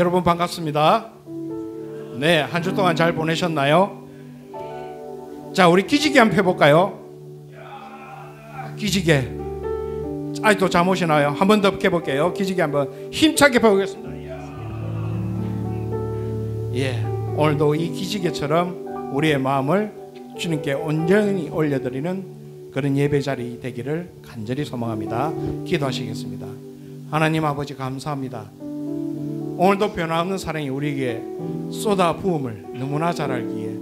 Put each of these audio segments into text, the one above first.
여러분 반갑습니다. 네, 한 주 동안 잘 보내셨나요? 자, 우리 기지개 한번 펴볼까요? 기지개. 아직도 잠옷이 나요. 한 번 더 펴볼게요. 기지개 한번 힘차게 펴보겠습니다. 예, 오늘도 이 기지개처럼 우리의 마음을 주님께 온전히 올려드리는 그런 예배 자리 되기를 간절히 소망합니다. 기도하시겠습니다. 하나님 아버지 감사합니다. 오늘도 변함없는 사랑이 우리에게 쏟아 부음을 너무나 잘 알기에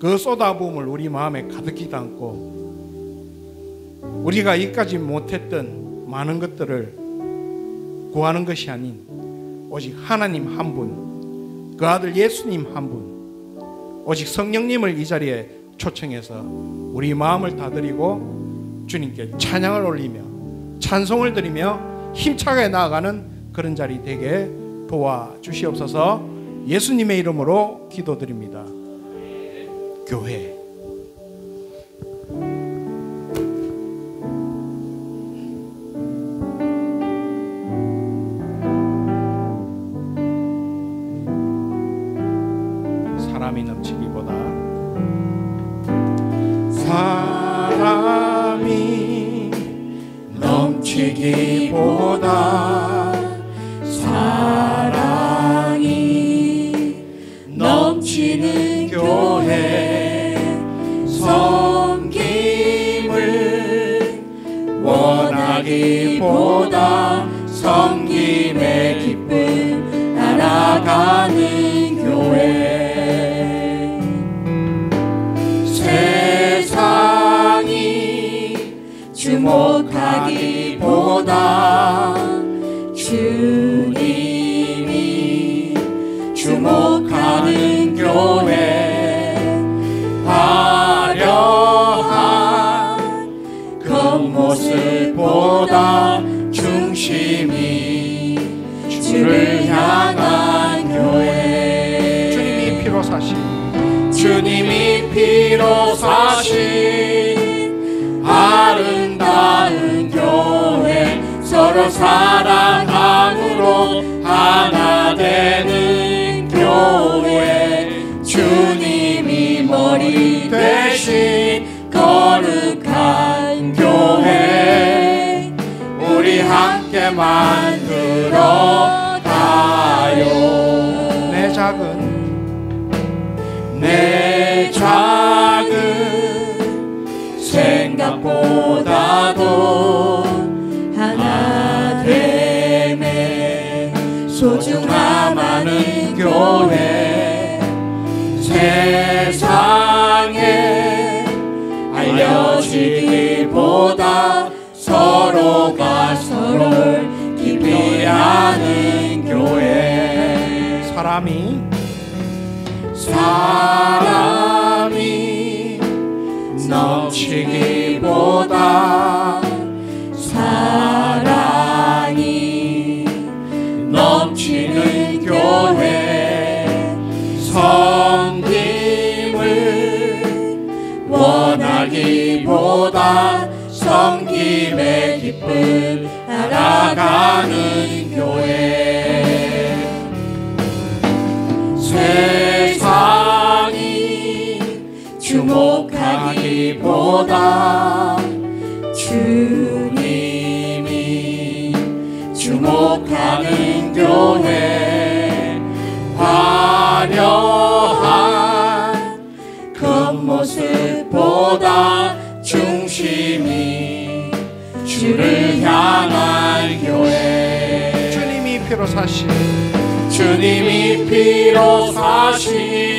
그 쏟아 부음을 우리 마음에 가득히 담고 우리가 이까지 못했던 많은 것들을 구하는 것이 아닌 오직 하나님 한 분, 그 아들 예수님 한 분, 오직 성령님을 이 자리에 초청해서 우리 마음을 다드리고 주님께 찬양을 올리며 찬송을 드리며 힘차게 나아가는 그런 자리 되게 도와주시옵소서 예수님의 이름으로 기도드립니다. 교회. 사람이 넘치기보다 중심이 주를 향한 교회. 주님이 피로 사신 주님이 피로 사신 아름다운 교회. 서로 사랑함으로 하나 되는 교회. 주님이 머리 대신 거룩한 교회 함께 만들어 가요. 내 작은 내 작은 생각보다도 하나 됨에 소중함 하는 교회 세상에 알려지기보다 아는 교회. 사람이 사람이 넘치기보다 사랑이 넘치는 교회 보다 주님이 주목하는 교회 화려한 겉모습보다 중심이 주를 향한 교회. 주님이 피로 사신 주님이 피로 사신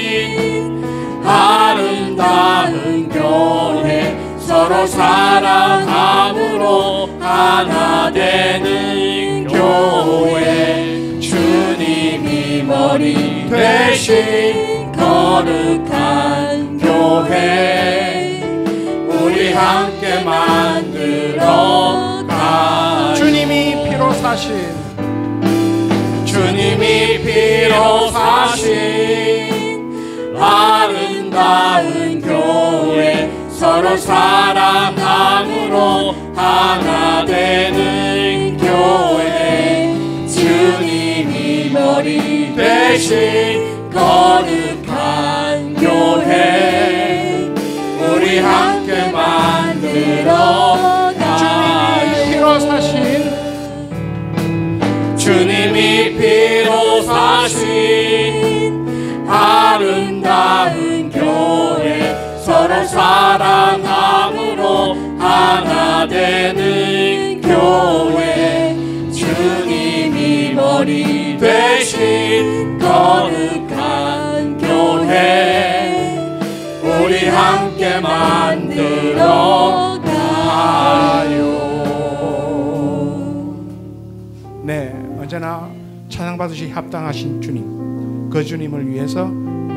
서로 사랑함으로 하나 되는 교회. 주님이 머리 대신 거룩한 교회. 우리 함께 만들어 가 주님이 피로 사신 주님이 피로 사신 아름다운 서로 사랑함으로 하나 되는 교회. 주님이 머리 대신 거룩한 교회. 우리 함께 만들어 주님이 피로 사신 주님이 피로 사신 사랑함으로 하나 되는 교회. 주님이 머리 대신 거룩한 교회. 우리 함께 만들어 가요. 네 언제나 찬양 받으시 합당하신 주님 그 주님을 위해서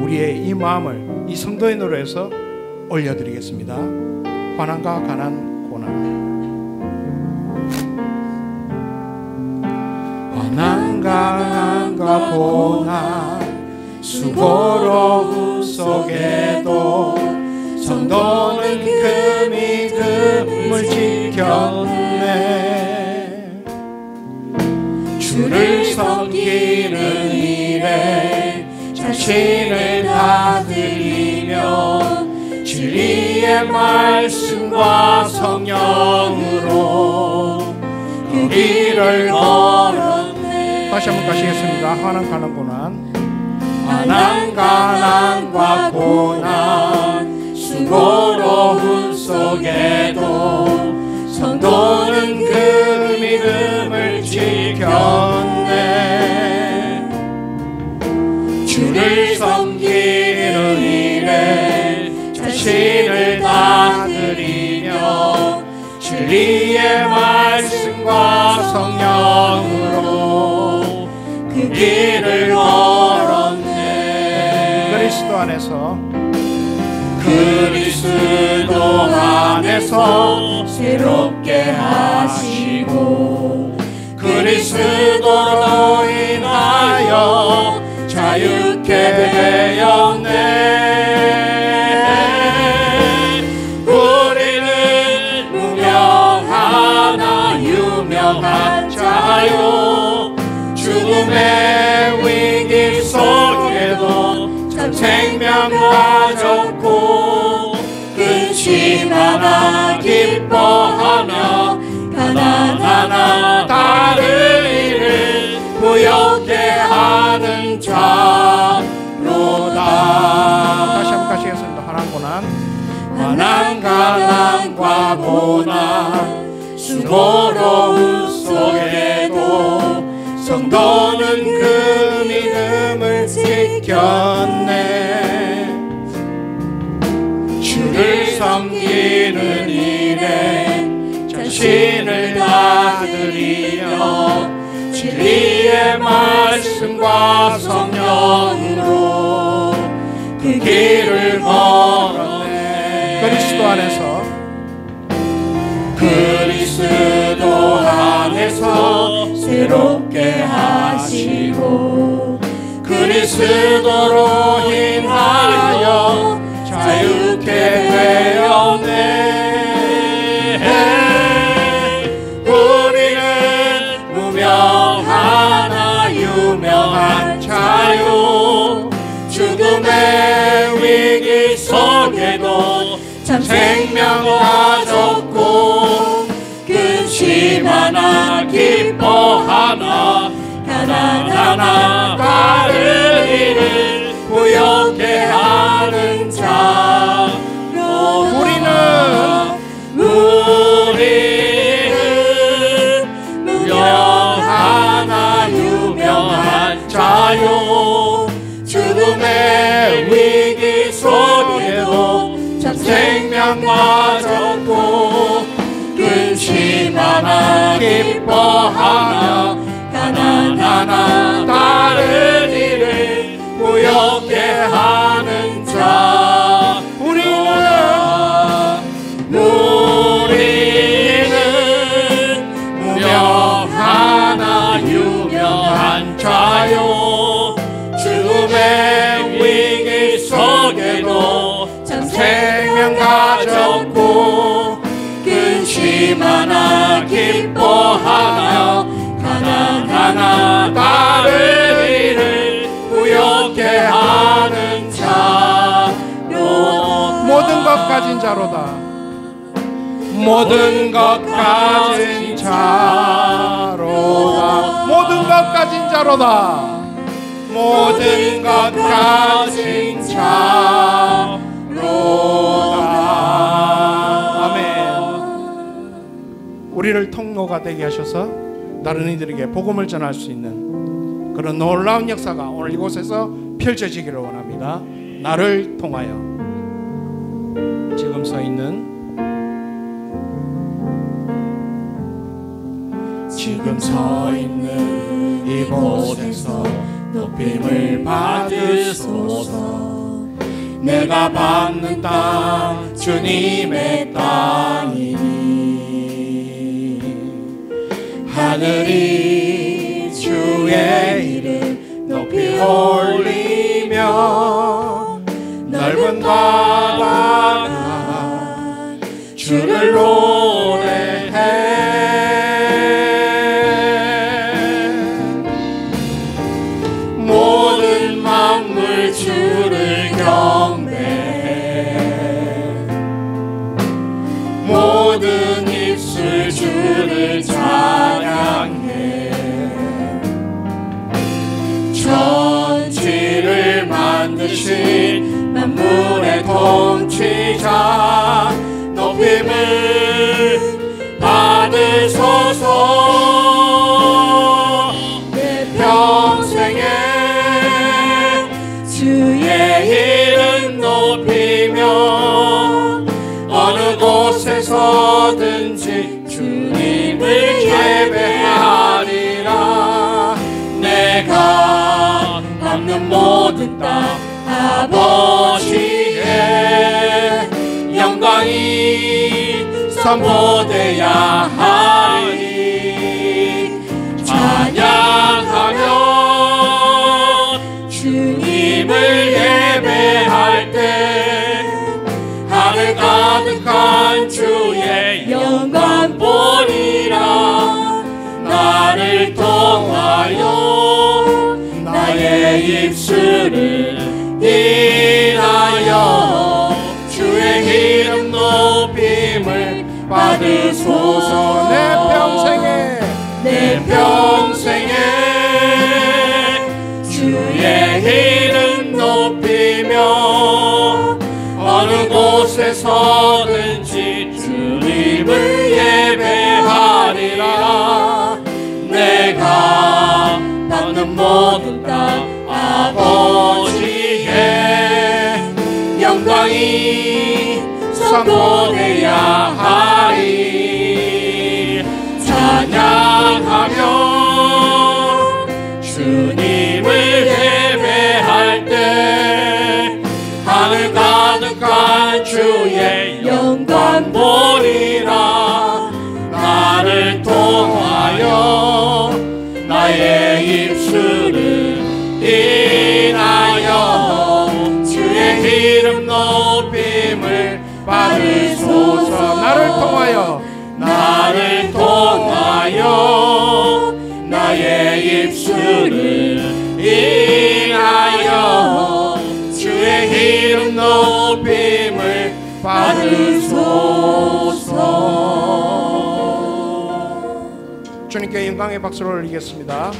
우리의 이 마음을 이 성도의 노래에서 올려드리겠습니다. 환난과 가난 고난. 환난과 가난과 고난 수고로움 속에도 성도는 그 믿음을 지켰네. 주를 섬기는 일에 자신 말씀과 성령으로 그 길을 걸었네. 다시 한번 가시겠습니다. 하나님 가난 고난. 가난 가난과 고난 길을 걸었네. 그리스도 안에서 그리스도 안에서 새롭게 하시고 그리스도로 인하여 자유케 되었네. 우리는 무명하나 유명한 자요 죽음의 위기 속에도 참 생명 가졌고 근심하나 기뻐하며 가난하나 다른 일을 부욕해 하는 자로다. 다시 한번 가시겠습니다. 하나님 고난 가난 가난과 고난 속에도 성도는 그 믿음을 지켰네. 주를 섬기는 일에 자신을 다드리며 진리의 말씀과 성령으로 그 길을 걸었네. 그리스도 안에서 그리스도 안에서 새 롭게 하시고 그리스도로 인하여 자유케 되었네. 우리는 무명하나 유명한 자유 죽음의 위기 속에도 참 생명 가졌 하나 다른 일을 부욕해 하는 자로 우리는 우리는 무명하나 유명한 자요. 죽음의 위기 속에도 참 생명 가졌고 근심 하나 기뻐하나 가 가진 자로다. 모든 것 가진 자로다. 모든 것 가진 자로다. 모든 것 가진 자로다. 아멘. 우리를 통로가 되게 하셔서 다른 이들에게 복음을 전할 수 있는 그런 놀라운 역사가 오늘 이곳에서 펼쳐지기를 원합니다. 나를 통하여 지금 서 있는 지금 서 있는 이곳에서 높임을 받으소서. 내가 받는 땅 주님의 땅이니 하늘이 주의 이름 높이 올리며 넓은 바다가 주를 노래해. 모든 만물 주를 경배해 모든 입술 주를 찬양해. 천지를 만드신 만물의 통치자 높임을 받으소서. 내 평생에 주의 이름 높이며 어느 곳에서든지 주님을 예배하리라. 내가 밟는 모든 땅 아버지의 영광이 선포되야 하리. 찬양하며 주님을 예배할 때 하늘 가득한 주의 영광 보리라. 나를 통하여 나의 입 받으소서 내 평생에. 내 평생에. 주의 이름 높이며 어느 곳에서든지 주님을 예배하리라. 내가 받는 모든 땅 아버지의 영광이 선포되야 나의 입술을 주의 이름 높임을 받으소서. 나를 통하여. 나를 통하여 나의 입술을 인하여 주의 이름 높임을 받으소서 주님께 영광의 박수를 올리겠습니다.